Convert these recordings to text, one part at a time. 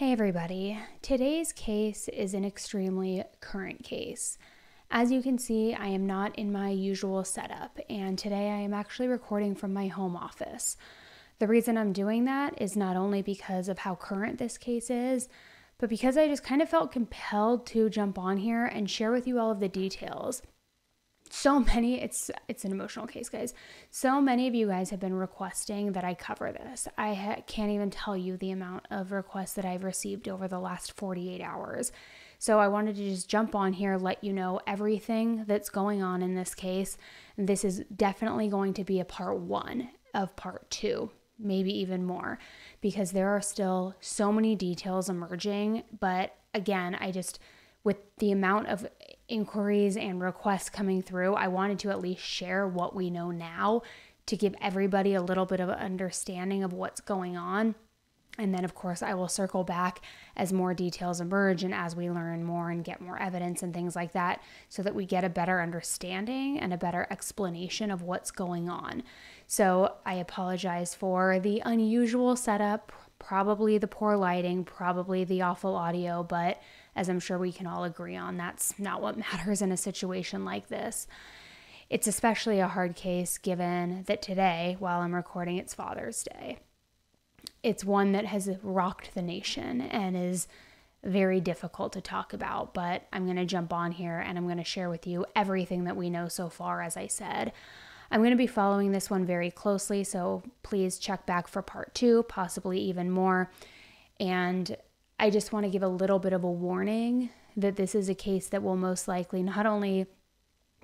Hey, everybody. Today's case is an extremely current case. As you can see, I am not in my usual setup, and today I am actually recording from my home office. The reason I'm doing that is not only because of how current this case is, but because I just kind of felt compelled to jump on here and share with you all of the details so many it's it's an emotional case guys. So many of you guys have been requesting that i cover this. I ha- can't even tell you the amount of requests that i've received over the last 48 hours. So i wanted to just jump on here let you know everything that's going on in this case. This is definitely going to be a part one of part two maybe even more because there are still so many details emerging. But again i just with the amount of inquiries and requests coming through, I wanted to at least share what we know now to give everybody a little bit of understanding of what's going on. And then, of course, I will circle back as more details emerge and as we learn more and get more evidence and things like that so that we get a better understanding and a better explanation of what's going on. So, I apologize for the unusual setup, probably the poor lighting, probably the awful audio, but as I'm sure we can all agree on, that's not what matters in a situation like this. It's especially a hard case given that today, while I'm recording, it's Father's Day. It's one that has rocked the nation and is very difficult to talk about, but I'm going to jump on here and I'm going to share with you everything that we know so far, as I said. I'm going to be following this one very closely, so please check back for part two, possibly even more. And I just want to give a little bit of a warning that this is a case that will most likely not only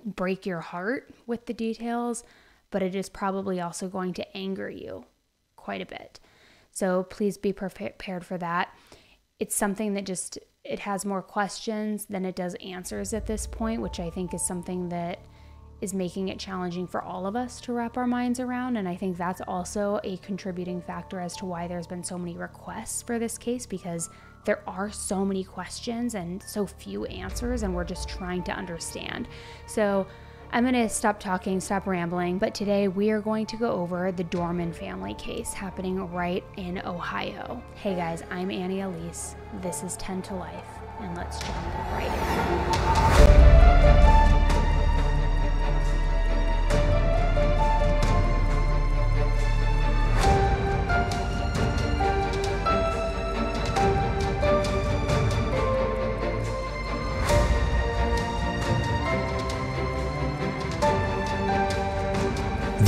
break your heart with the details, but it is probably also going to anger you quite a bit. So please be prepared for that. It's something that just it has more questions than it does answers at this point, which I think is something that is making it challenging for all of us to wrap our minds around. And I think that's also a contributing factor as to why there's been so many requests for this case because there are so many questions and so few answers, and we're just trying to understand. So, I'm going to stop talking, stop rambling, but today we are going to go over the Doerman family case happening right in Ohio. Hey guys, I'm Annie Elise. This is 10 to Life, and let's jump right in.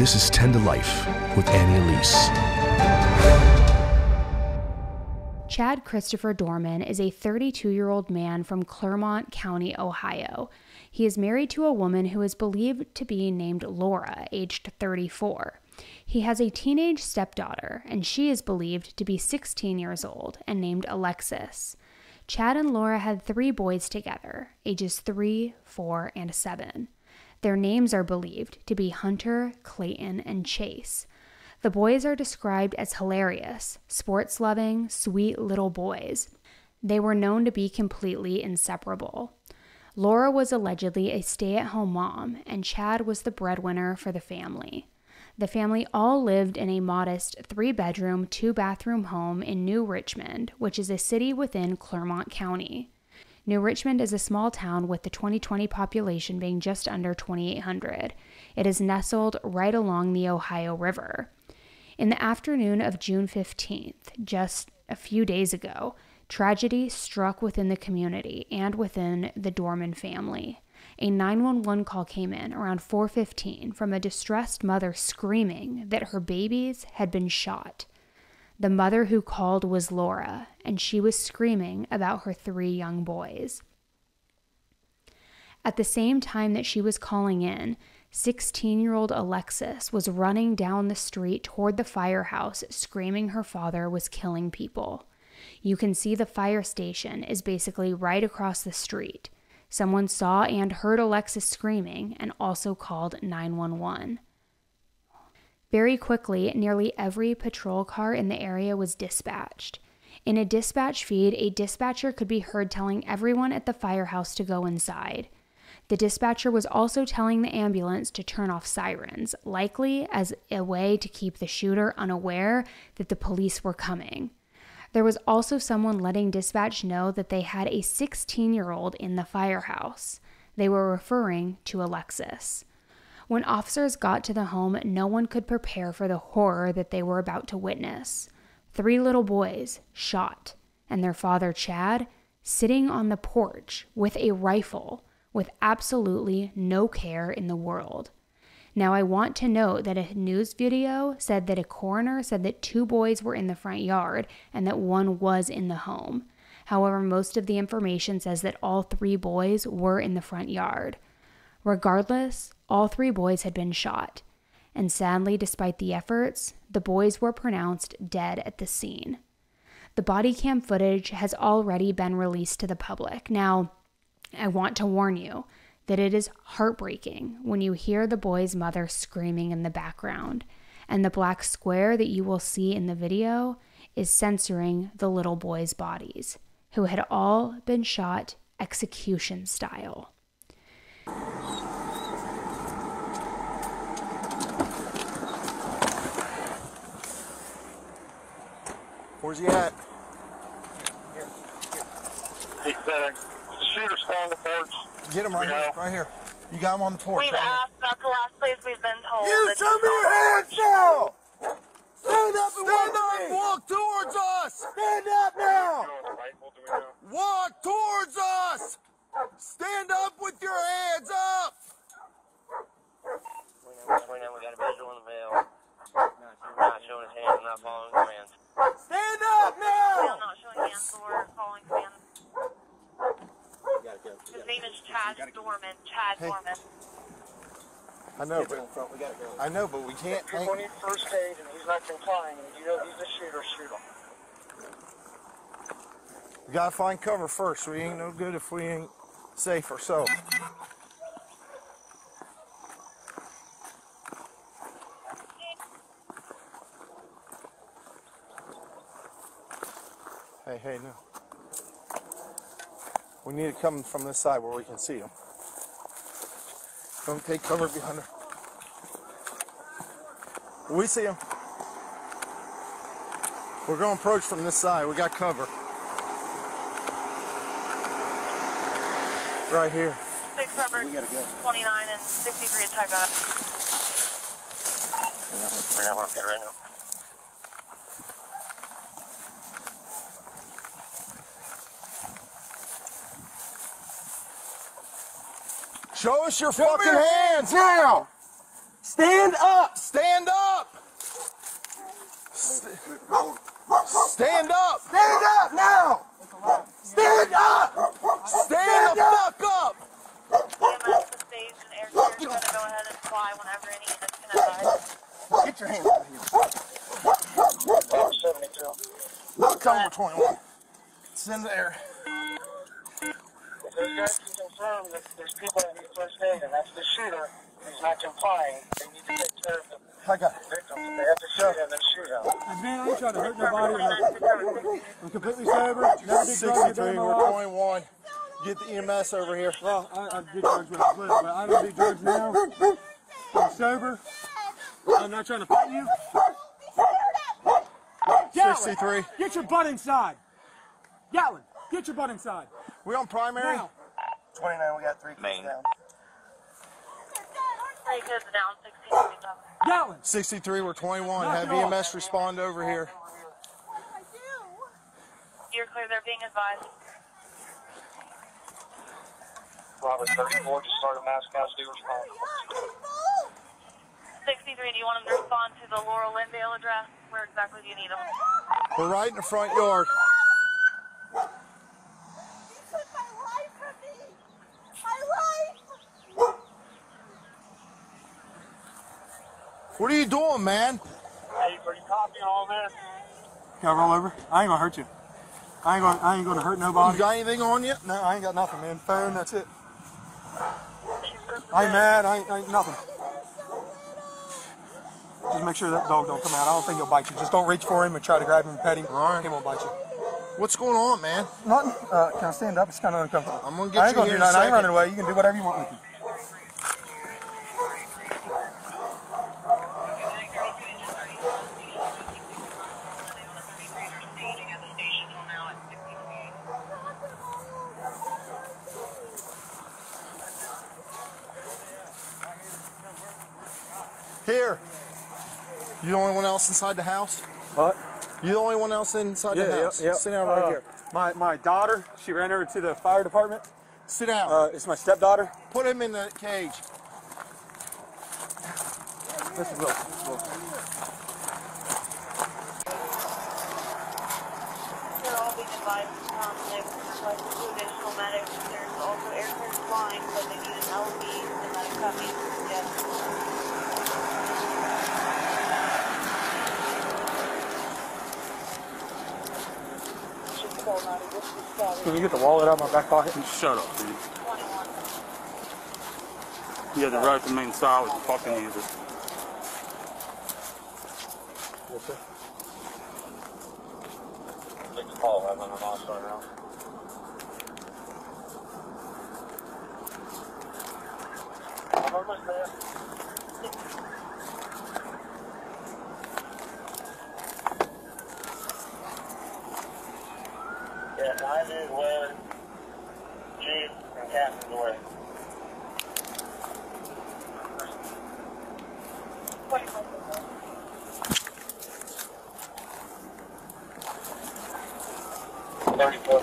This is 10 to Life with Annie Elise. Chad Christopher Doerman is a 32 year old man from Clermont County, Ohio. He is married to a woman who is believed to be named Laura, aged 34. He has a teenage stepdaughter, and she is believed to be 16 years old and named Alexis. Chad and Laura had three boys together, ages 3, 4, and 7. Their names are believed to be Hunter, Clayton, and Chase. The boys are described as hilarious, sports loving, sweet little boys. They were known to be completely inseparable. Laura was allegedly a stay at home mom, and Chad was the breadwinner for the family. The family all lived in a modest three bedroom, two bathroom home in New Richmond, which is a city within Clermont County. New Richmond is a small town with the 2020 population being just under 2,800. It is nestled right along the Ohio River. In the afternoon of June 15th, just a few days ago, tragedy struck within the community and within the Doerman family. A 911 call came in around 4:15 from a distressed mother screaming that her babies had been shot. The mother who called was Laura, and she was screaming about her three young boys. At the same time that she was calling in, 16 year old Alexis was running down the street toward the firehouse, screaming her father was killing people. You can see the fire station is basically right across the street. Someone saw and heard Alexis screaming and also called 911. Very quickly, nearly every patrol car in the area was dispatched. In a dispatch feed, a dispatcher could be heard telling everyone at the firehouse to go inside. The dispatcher was also telling the ambulance to turn off sirens, likely as a way to keep the shooter unaware that the police were coming. There was also someone letting dispatch know that they had a 16 year old in the firehouse. They were referring to Alexis. When officers got to the home, no one could prepare for the horror that they were about to witness. Three little boys shot, and their father, Chad, sitting on the porch with a rifle with absolutely no care in the world. Now, I want to note that a news video said that a coroner said that two boys were in the front yard and that one was in the home. However, most of the information says that all three boys were in the front yard. Regardless, all three boys had been shot. And sadly, despite the efforts, the boys were pronounced dead at the scene. The body cam footage has already been released to the public. Now, I want to warn you that it is heartbreaking when you hear the boy's mother screaming in the background, and the black square that you will see in the video is censoring the little boys' bodies, who had all been shot execution style. Where's he at? He said, shooter's on the porch. Get him right Yeah. here. Right here. You got him on the porch. We've right here. asked, that's the last place we've been told. You that show me on your hands now! Stand up and Stand up and walk towards us! Stand up now! Walk towards us! Stand up with your hands up! We know we got a visual in the veil. Not showing his hands, not following commands. Stand up Still now! not showing hands, so we're calling command. His name is Chad Doerman. Chad Hey. Doerman. I know, but I know, but we can't. If people need first aid and he's not complying, and you know he's a shooter, shoot him. We gotta find cover first. We ain't no good if we ain't safe ourselves. Hey, hey, no. We need to come from this side where we can see them. Come take cover behind her. We see them. We're going to approach from this side. We got cover. Right here. Six covered. 29 and 63 is type out. We're not working right now. Show us your fucking hands now. Stand up. Stand up. St- Stand up. Stand up now. Stand up. Stand the fuck up. EMS to stage and air carrier is going to go ahead and fly whenever any units can advise. Get your hands out here. 72. Tell them we're 21. Send the air. If those guys can confirm that there's people that need first aid and that's the shooter, he's not complying, they need to take care of the I got it. they have to shoot him, then shoot him. Man, I ain't trying to hurt nobody. or nothing. I'm completely sober. Never did drugs a day 63, in my we're life. 21. Get the EMS over here. Well, I, I did drugs when I was little, but I don't do drugs now. I'm sober. I'm not trying to fight you. 63. Get your butt inside. Gatlin, get your butt inside. We on primary? Now. 29, we got three kids down. Three kids down, 16 feet up. Gatlin, 63, we're 21. Knock Have it off. EMS respond over here. You're clear, they're being advised. Robert 34, just started mass casualty response. 63, do you want them to respond to the Laurel Lindale address? Where exactly do you need them? We're right in the front yard. What are you doing, man? Hey, are you copying all this? can I roll over? I ain't gonna hurt you. I ain't gonna. I ain't gonna hurt nobody. You got anything on you? No, I ain't got nothing, man. Phone, that's it. I ain't mad. I ain't, I ain't nothing. Just make sure that dog don't come out. I don't think he'll bite you. Just don't reach for him and try to grab him and pet him. All right. He won't bite you. What's going on, man? Nothing. Uh, can I stand up? It's kind of uncomfortable. I'm gonna get I ain't you gonna here do in a nothing. I ain't second. running away. You can do whatever you want with me. Here. You the only one else inside the house? What? You the only one else inside Yeah, the house? yeah. yeah. Sit down right Uh, here. My my daughter, she ran over to the fire department. Sit down. Uh, it's my stepdaughter. Put him in the cage. This is Will. Will. They're all being advised to come. They've requested two additional medics. There's also air flying, but they need an LV and medic coming. Yes. Can you get the wallet out of my back pocket? Shut up, dude. You had the right to remain silent, you fucking idiot. Yes, sir. Six call, I'm on the loss right now. I'm almost there. Yeah, nine is where Chief and Captain's away. 25. Thirty-four.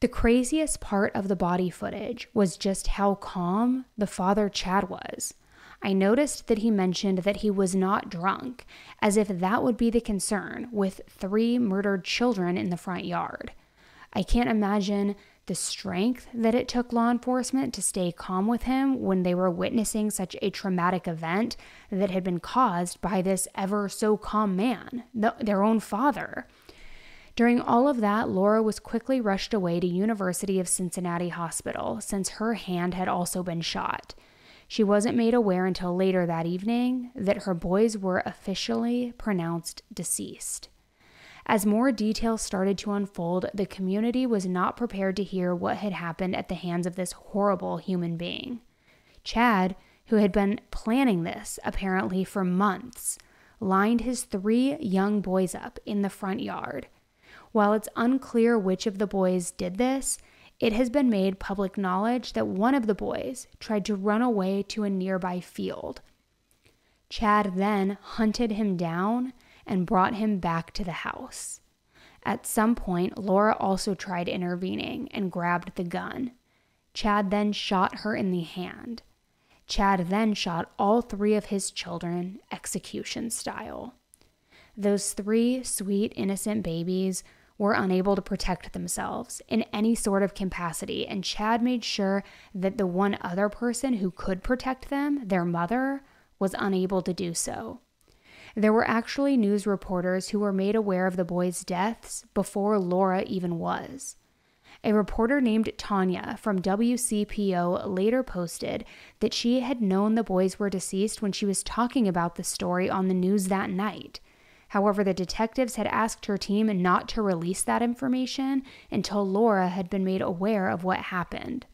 The craziest part of the body footage was just how calm the father Chad was. I noticed that he mentioned that he was not drunk, as if that would be the concern with three murdered children in the front yard. I can't imagine the strength that it took law enforcement to stay calm with him when they were witnessing such a traumatic event that had been caused by this ever so calm man, the, their own father. During all of that, Laura was quickly rushed away to University of Cincinnati Hospital since her hand had also been shot. She wasn't made aware until later that evening that her boys were officially pronounced deceased. As more details started to unfold, the community was not prepared to hear what had happened at the hands of this horrible human being. Chad, who had been planning this apparently for months, lined his three young boys up in the front yard. While it's unclear which of the boys did this, it has been made public knowledge that one of the boys tried to run away to a nearby field. Chad then hunted him down and brought him back to the house. At some point, Laura also tried intervening and grabbed the gun. Chad then shot her in the hand. Chad then shot all three of his children execution style. Those three sweet, innocent babies were unable to protect themselves in any sort of capacity, and Chad made sure that the one other person who could protect them, their mother, was unable to do so. There were actually news reporters who were made aware of the boys' deaths before Laura even was. A reporter named Tanya from WCPO later posted that she had known the boys were deceased when she was talking about the story on the news that night. However, the detectives had asked her team not to release that information until Laura had been made aware of what happened.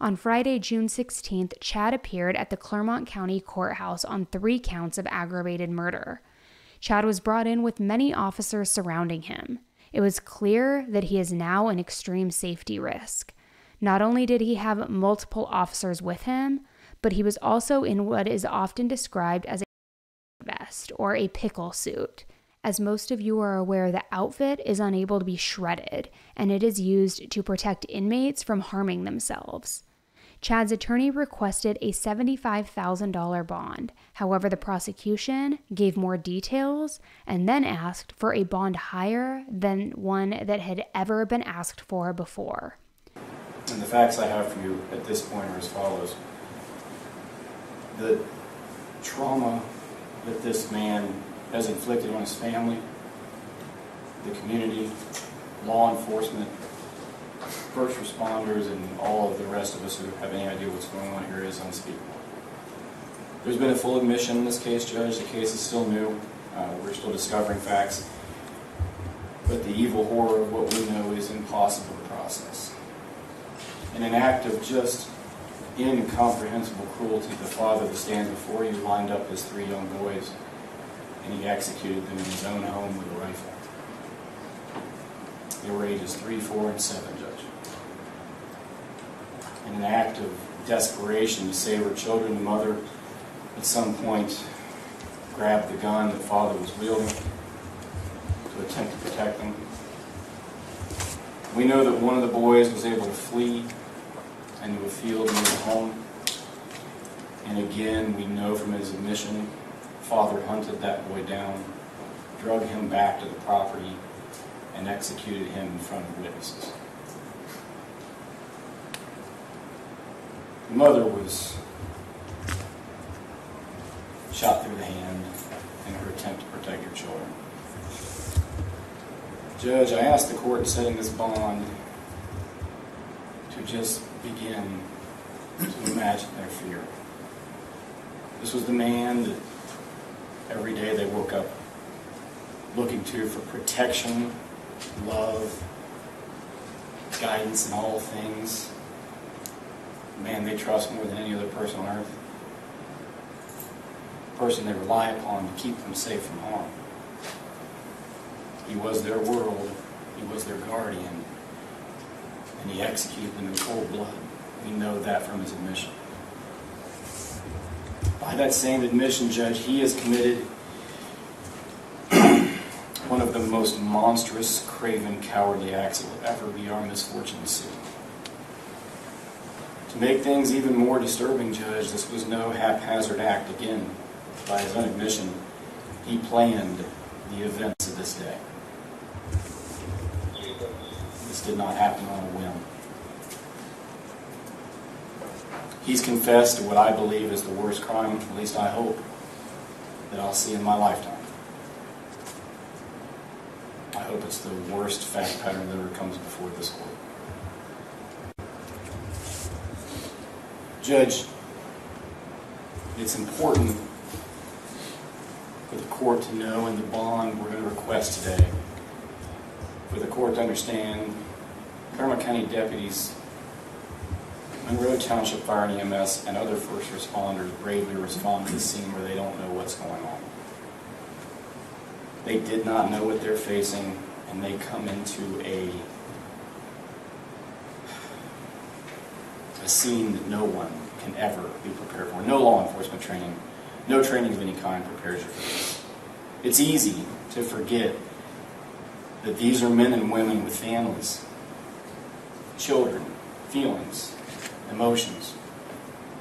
On Friday, June 16th, Chad appeared at the Clermont County Courthouse on three counts of aggravated murder. Chad was brought in with many officers surrounding him. It was clear that he is now an extreme safety risk. Not only did he have multiple officers with him, but he was also in what is often described as or a pickle suit. As most of you are aware, the outfit is unable to be shredded, and it is used to protect inmates from harming themselves. Chad's attorney requested a $75,000 bond. However, the prosecution gave more details and then asked for a bond higher than one that had ever been asked for before. And the facts I have for you at this point are as follows. The trauma that this man has inflicted on his family, the community, law enforcement, first responders, and all of the rest of us who have any idea what's going on here is unspeakable. There's been a full admission in this case, Judge. The case is still new. Uh, we're still discovering facts. But the evil horror of what we know is impossible to process. In an act of just incomprehensible cruelty, the father that stands before you lined up his three young boys and he executed them in his own home with a rifle. They were ages three, four, and seven, Judge. in an act of desperation to save her children, the mother at some point grabbed the gun that father was wielding to attempt to protect them. We know that one of the boys was able to flee into a field near home. And again, we know from his admission, father hunted that boy down, drug him back to the property, and executed him in front of witnesses. The mother was shot through the hand in her attempt to protect her children. Judge, I asked the court in setting this bond to just begin to imagine their fear. This was the man that every day they woke up looking to for protection, love, guidance in all things. The man they trust more than any other person on earth. The person they rely upon to keep them safe from harm. He was their world. He was their guardian. And he executed them in cold blood. We know that from his admission. By that same admission, Judge, he has committed one of the most monstrous, craven, cowardly acts that will ever be our misfortune to see. To make things even more disturbing, Judge, this was no haphazard act. Again, by his own admission, he planned the events of this day. Did not happen on a whim. He's confessed to what I believe is the worst crime, at least I hope, that I'll see in my lifetime. I hope it's the worst fact pattern that ever comes before this court. Judge, it's important for the court to know in the bond we're going to request today, for the court to understand Clermont County deputies, Monroe Township Fire and EMS, and other first responders bravely respond to the scene where they don't know what's going on. They did not know what they're facing, and they come into a a scene that no one can ever be prepared for. No law enforcement training, no training of any kind prepares you for this. It's easy to forget that these are men and women with families, children, feelings, emotions.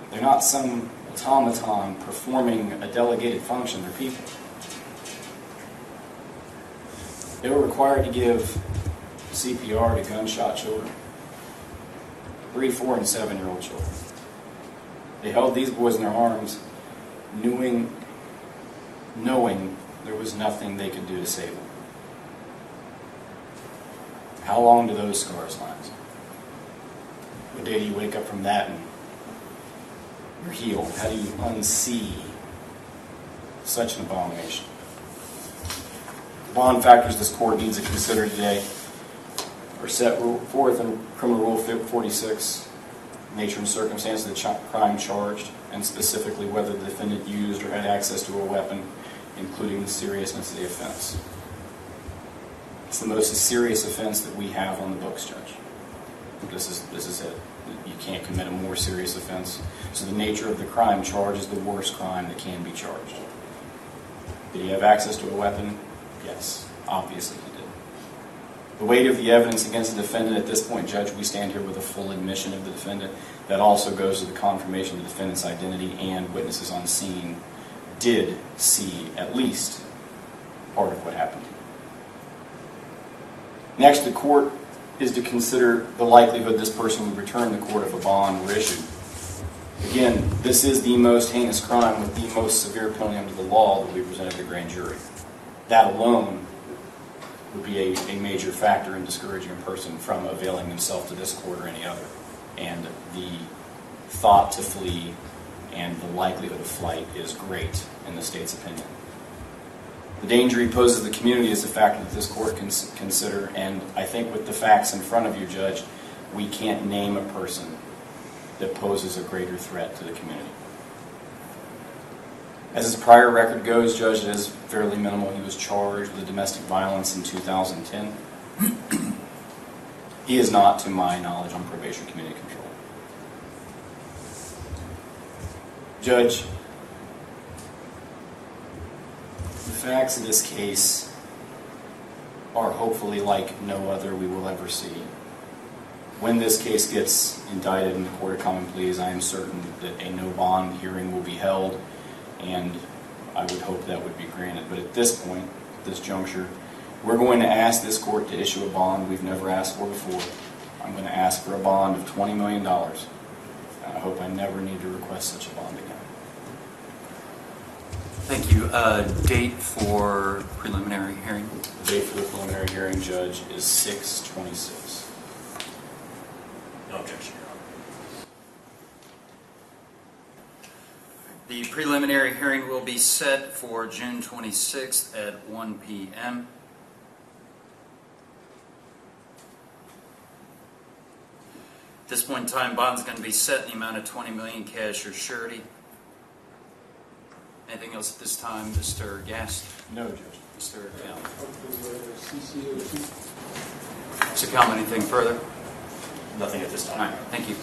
They're not some automaton performing a delegated function, they're people. They were required to give CPR to gunshot children three, four, and seven year old children. They held these boys in their arms, knowing, knowing there was nothing they could do to save them. How long do those scars last? What day do you wake up from that and you're healed? How do you unsee such an abomination? The bond factors this court needs to consider today are set forth in Criminal Rule 46, nature and circumstance of the crime charged, and specifically whether the defendant used or had access to a weapon, including the seriousness of the offense. It's the most serious offense that we have on the books, Judge. This is, this is it. You can't commit a more serious offense. So the nature of the crime charge is the worst crime that can be charged. Did he have access to a weapon? Yes, obviously he did. The weight of the evidence against the defendant at this point, Judge, we stand here with a full admission of the defendant. That also goes to the confirmation of the defendant's identity and witnesses on scene did see at least part of what happened. Next, the court is to consider the likelihood this person would return the court if a bond were issued. Again, this is the most heinous crime with the most severe penalty under the law that we presented to the grand jury. That alone would be a, a major factor in discouraging a person from availing themselves to this court or any other. And the thought to flee and the likelihood of flight is great in the state's opinion. The danger he poses to the community is a factor that this court can consider, and I think with the facts in front of you, Judge, we can't name a person that poses a greater threat to the community. As his prior record goes, Judge, it is fairly minimal. He was charged with domestic violence in 2010. he is not, to my knowledge, on probation community control. Judge, the facts of this case are hopefully like no other we will ever see. When this case gets indicted in the Court of Common Pleas, I am certain that a no bond hearing will be held, and I would hope that would be granted. But at this point, at this juncture, we're going to ask this court to issue a bond we've never asked for before. I'm going to ask for a bond of $20 million. I hope I never need to request such a bond again. Thank you. Uh, Date for preliminary hearing? The date for the preliminary hearing, Judge, is 6/26. No objection, Your Honor. The preliminary hearing will be set for June 26th at 1 PM. At this point in time, bond's going to be set in the amount of 20 million cash or surety. Anything else at this time, Mr. Gast? No, Judge. Mr. Dowd? Mr. Kalman, anything further? Nothing at this time. right, thank you.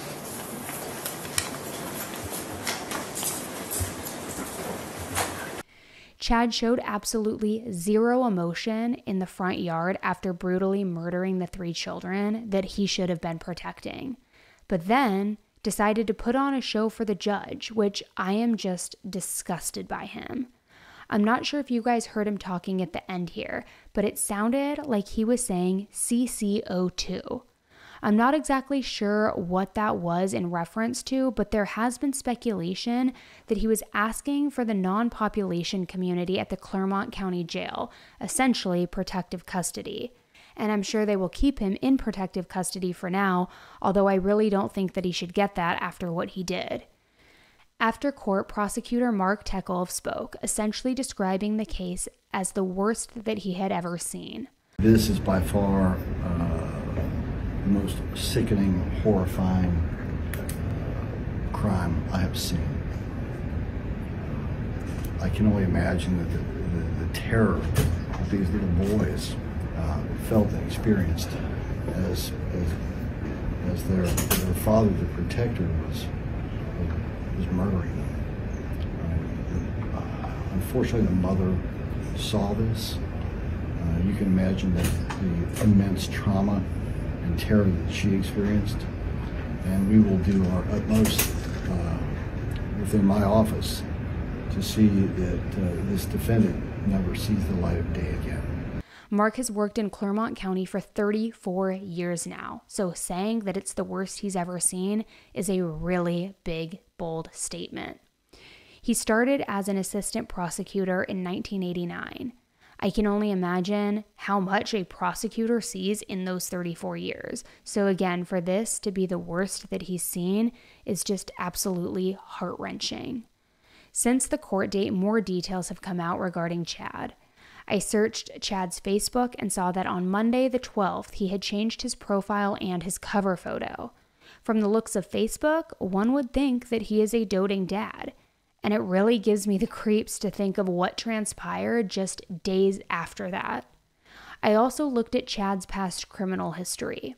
Chad showed absolutely zero emotion in the front yard after brutally murdering the three children that he should have been protecting. But then decided to put on a show for the judge, which I am just disgusted by him. I'm not sure if you guys heard him talking at the end here, but it sounded like he was saying CCO2. I'm not exactly sure what that was in reference to, but there has been speculation that he was asking for the non population community at the Clermont County Jail, essentially protective custody. And I'm sure they will keep him in protective custody for now, although I really don't think that he should get that after what he did. After court, prosecutor Mark Tekulve spoke, essentially describing the case as the worst that he had ever seen. This is by far uh, the most sickening, horrifying uh, crime I have seen. I can only imagine the, the, the terror that these little boys uh, felt and experienced as, as, as their, their father, the protector, was, was murdering them. Uh, unfortunately, the mother saw this. Uh, you can imagine the immense trauma and terror that she experienced. And we will do our utmost uh, within my office to see that uh, this defendant never sees the light of day again. Mark has worked in Clermont County for 34 years now, so saying that it's the worst he's ever seen is a really big, bold statement. He started as an assistant prosecutor in 1989. I can only imagine how much a prosecutor sees in those 34 years. So, again, for this to be the worst that he's seen is just absolutely heart wrenching. Since the court date, more details have come out regarding Chad. I searched Chad's Facebook and saw that on Monday, the 12th, he had changed his profile and his cover photo. From the looks of Facebook, one would think that he is a doting dad. And it really gives me the creeps to think of what transpired just days after that. I also looked at Chad's past criminal history.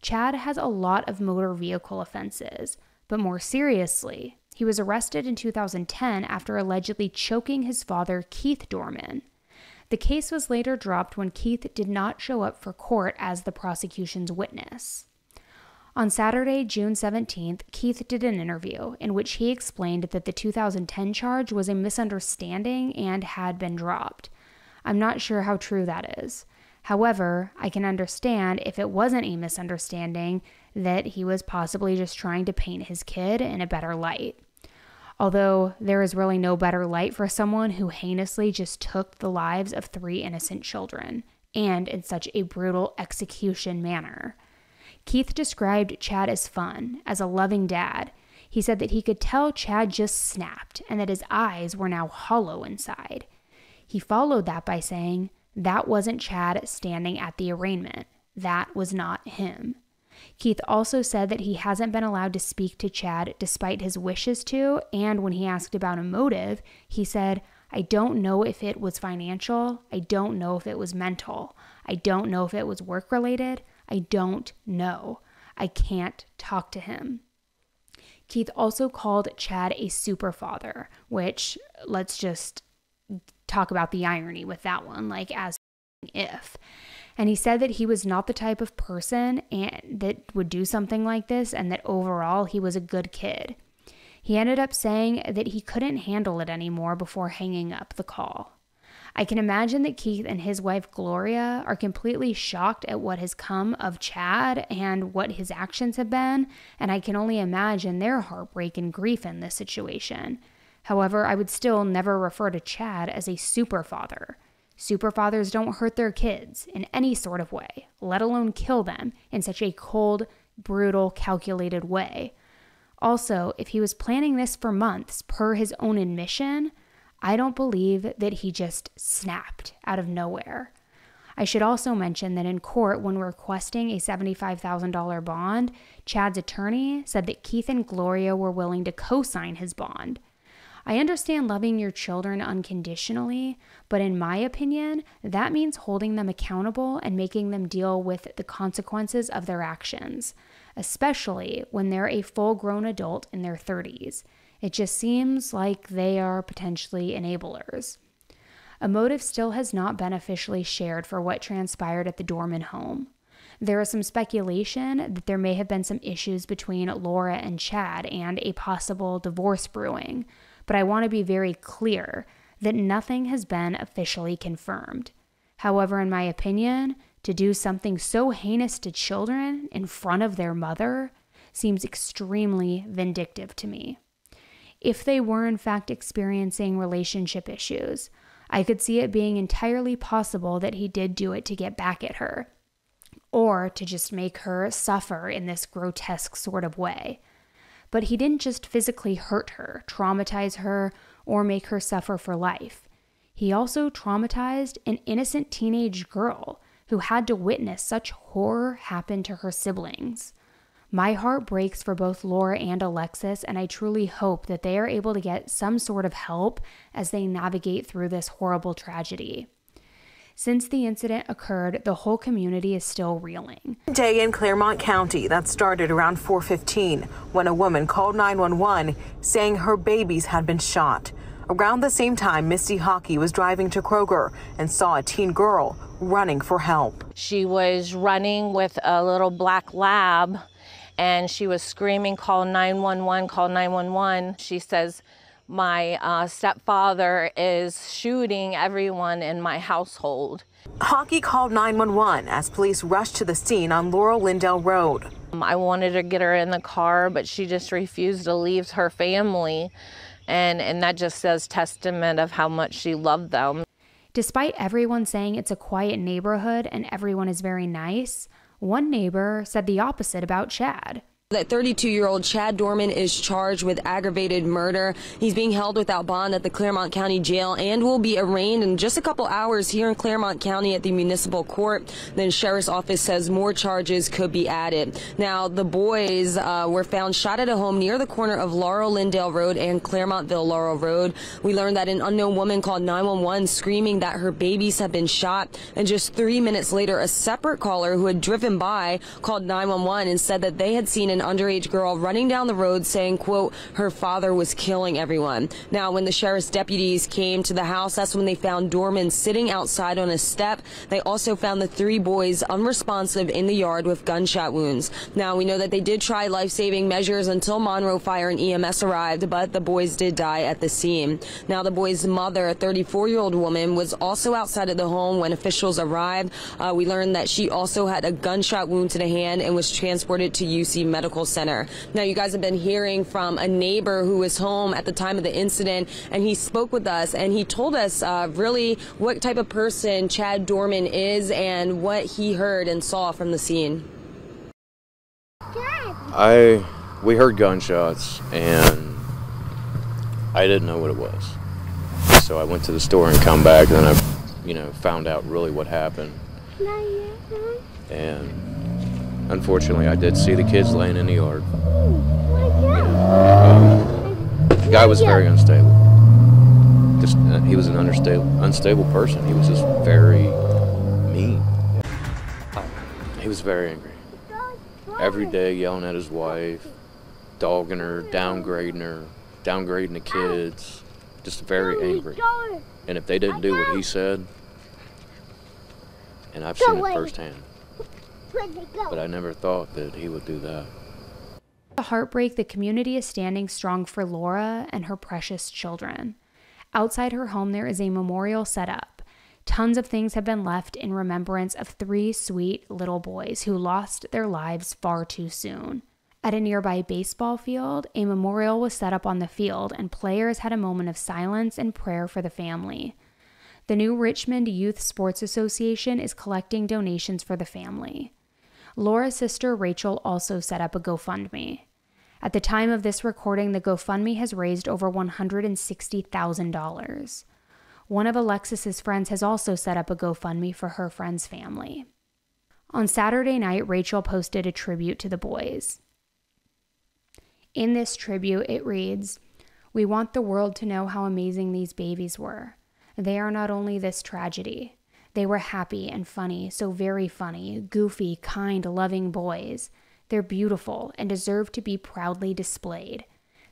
Chad has a lot of motor vehicle offenses, but more seriously, he was arrested in 2010 after allegedly choking his father, Keith Doerman. The case was later dropped when Keith did not show up for court as the prosecution's witness. On Saturday, June 17th, Keith did an interview in which he explained that the 2010 charge was a misunderstanding and had been dropped. I'm not sure how true that is. However, I can understand if it wasn't a misunderstanding that he was possibly just trying to paint his kid in a better light. Although there is really no better light for someone who heinously just took the lives of three innocent children, and in such a brutal execution manner. Keith described Chad as fun, as a loving dad. He said that he could tell Chad just snapped and that his eyes were now hollow inside. He followed that by saying, That wasn't Chad standing at the arraignment. That was not him. Keith also said that he hasn't been allowed to speak to Chad despite his wishes to, and when he asked about a motive, he said, I don't know if it was financial. I don't know if it was mental. I don't know if it was work related. I don't know. I can't talk to him. Keith also called Chad a super father, which let's just talk about the irony with that one, like as if. And he said that he was not the type of person and that would do something like this and that overall he was a good kid. He ended up saying that he couldn't handle it anymore before hanging up the call. I can imagine that Keith and his wife Gloria are completely shocked at what has come of Chad and what his actions have been, and I can only imagine their heartbreak and grief in this situation. However, I would still never refer to Chad as a super father. Super fathers don't hurt their kids in any sort of way, let alone kill them in such a cold, brutal, calculated way. Also, if he was planning this for months per his own admission, I don't believe that he just snapped out of nowhere. I should also mention that in court, when requesting a $75,000 bond, Chad's attorney said that Keith and Gloria were willing to co sign his bond. I understand loving your children unconditionally, but in my opinion, that means holding them accountable and making them deal with the consequences of their actions, especially when they're a full grown adult in their 30s. It just seems like they are potentially enablers. A motive still has not been officially shared for what transpired at the Doerman home. There is some speculation that there may have been some issues between Laura and Chad and a possible divorce brewing, but I want to be very clear that nothing has been officially confirmed. However, in my opinion, to do something so heinous to children in front of their mother seems extremely vindictive to me. If they were in fact experiencing relationship issues, I could see it being entirely possible that he did do it to get back at her, or to just make her suffer in this grotesque sort of way. But he didn't just physically hurt her, traumatize her, or make her suffer for life. He also traumatized an innocent teenage girl who had to witness such horror happen to her siblings. My heart breaks for both Laura and Alexis, and I truly hope that they are able to get some sort of help as they navigate through this horrible tragedy. Since the incident occurred, the whole community is still reeling. Day in Clermont County that started around 4:15 when a woman called 911 saying her babies had been shot. Around the same time, Misty Hockey was driving to Kroger and saw a teen girl running for help. She was running with a little black lab and she was screaming, call 911, call 911. She says, my uh, stepfather is shooting everyone in my household. Hockey called 911 as police rushed to the scene on Laurel Lindale Road. Um, I wanted to get her in the car, but she just refused to leave her family. And, and that just says testament of how much she loved them. Despite everyone saying it's a quiet neighborhood and everyone is very nice, one neighbor said the opposite about Chad. That 32 year old Chad Doerman is charged with aggravated murder. He's being held without bond at the Clermont County Jail and will be arraigned in just a couple hours here in Clermont County at the municipal court. Then sheriff's office says more charges could be added. Now, the boys uh, were found shot at a home near the corner of Laurel Lindale Road and Clermontville Laurel Road. We learned that an unknown woman called 911 screaming that her babies had been shot. And just three minutes later, a separate caller who had driven by called 911 and said that they had seen an an underage girl running down the road saying, quote, her father was killing everyone. Now, when the sheriff's deputies came to the house, that's when they found Doerman sitting outside on a step. They also found the three boys unresponsive in the yard with gunshot wounds. Now, we know that they did try life-saving measures until Monroe Fire and EMS arrived, but the boys did die at the scene. Now, the boy's mother, a 34-year-old woman, was also outside of the home when officials arrived. Uh, we learned that she also had a gunshot wound to the hand and was transported to UC Medical Medical Center. Now, you guys have been hearing from a neighbor who was home at the time of the incident, and he spoke with us, and he told us uh, really what type of person Chad Doerman is and what he heard and saw from the scene. I we heard gunshots and I didn't know what it was. So I went to the store and come back and then I you know found out really what happened. And unfortunately, I did see the kids laying in the yard. Um, the guy was very unstable. Just uh, he was an unstable, unstable person. He was just very mean. He was very angry. Every day yelling at his wife. dogging her, downgrading her, downgrading the kids, just very angry. And if they didn't do what he said, and I've seen it firsthand, but I never thought that he would do that. The heartbreak, the community is standing strong for Laura and her precious children. Outside her home, there is a memorial set up. Tons of things have been left in remembrance of three sweet little boys who lost their lives far too soon. At a nearby baseball field, a memorial was set up on the field, and players had a moment of silence and prayer for the family. The New Richmond Youth Sports Association is collecting donations for the family. Laura's sister Rachel also set up a GoFundMe. At the time of this recording, the GoFundMe has raised over $160,000. One of Alexis's friends has also set up a GoFundMe for her friend's family. On Saturday night, Rachel posted a tribute to the boys. In this tribute, it reads We want the world to know how amazing these babies were. They are not only this tragedy, they were happy and funny, so very funny, goofy, kind, loving boys. They're beautiful and deserve to be proudly displayed.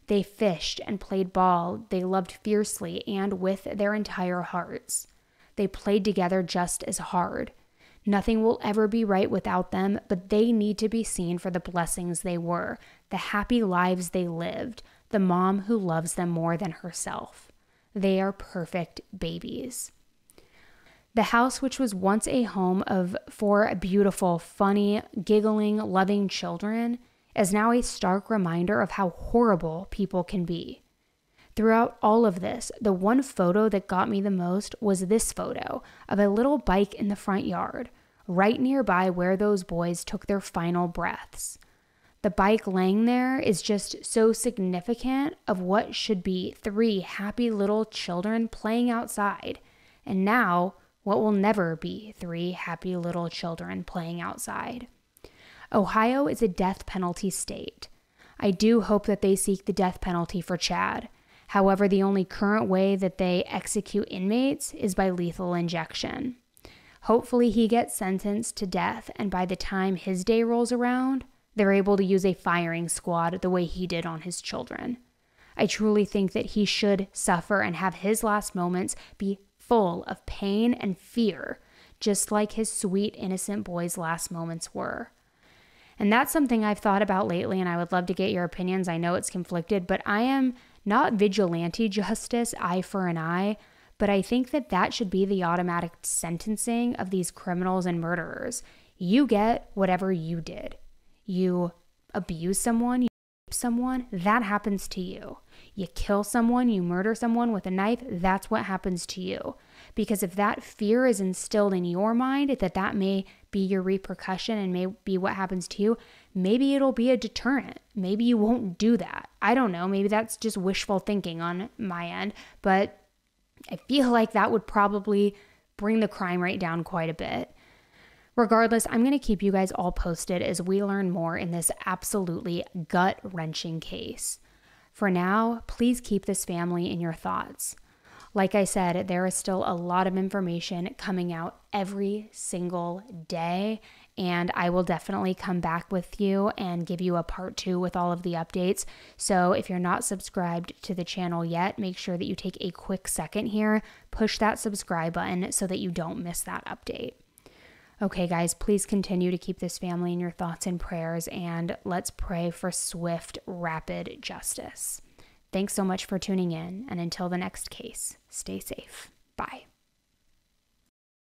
They fished and played ball. They loved fiercely and with their entire hearts. They played together just as hard. Nothing will ever be right without them, but they need to be seen for the blessings they were, the happy lives they lived, the mom who loves them more than herself. They are perfect babies. The house, which was once a home of four beautiful, funny, giggling, loving children, is now a stark reminder of how horrible people can be. Throughout all of this, the one photo that got me the most was this photo of a little bike in the front yard, right nearby where those boys took their final breaths. The bike laying there is just so significant of what should be three happy little children playing outside, and now what will never be three happy little children playing outside. Ohio is a death penalty state. I do hope that they seek the death penalty for Chad. However, the only current way that they execute inmates is by lethal injection. Hopefully, he gets sentenced to death, and by the time his day rolls around, they're able to use a firing squad the way he did on his children. I truly think that he should suffer and have his last moments be full of pain and fear, just like his sweet, innocent boy's last moments were. And that's something I've thought about lately, and I would love to get your opinions. I know it's conflicted, but I am not vigilante justice, eye for an eye, but I think that that should be the automatic sentencing of these criminals and murderers. You get whatever you did. You abuse someone, you rape someone, that happens to you. You kill someone, you murder someone with a knife, that's what happens to you. Because if that fear is instilled in your mind that that may be your repercussion and may be what happens to you, maybe it'll be a deterrent. Maybe you won't do that. I don't know. Maybe that's just wishful thinking on my end, but I feel like that would probably bring the crime rate down quite a bit. Regardless, I'm going to keep you guys all posted as we learn more in this absolutely gut wrenching case. For now, please keep this family in your thoughts. Like I said, there is still a lot of information coming out every single day, and I will definitely come back with you and give you a part two with all of the updates. So if you're not subscribed to the channel yet, make sure that you take a quick second here, push that subscribe button so that you don't miss that update. Okay, guys, please continue to keep this family in your thoughts and prayers, and let's pray for swift, rapid justice. Thanks so much for tuning in, and until the next case, stay safe. Bye.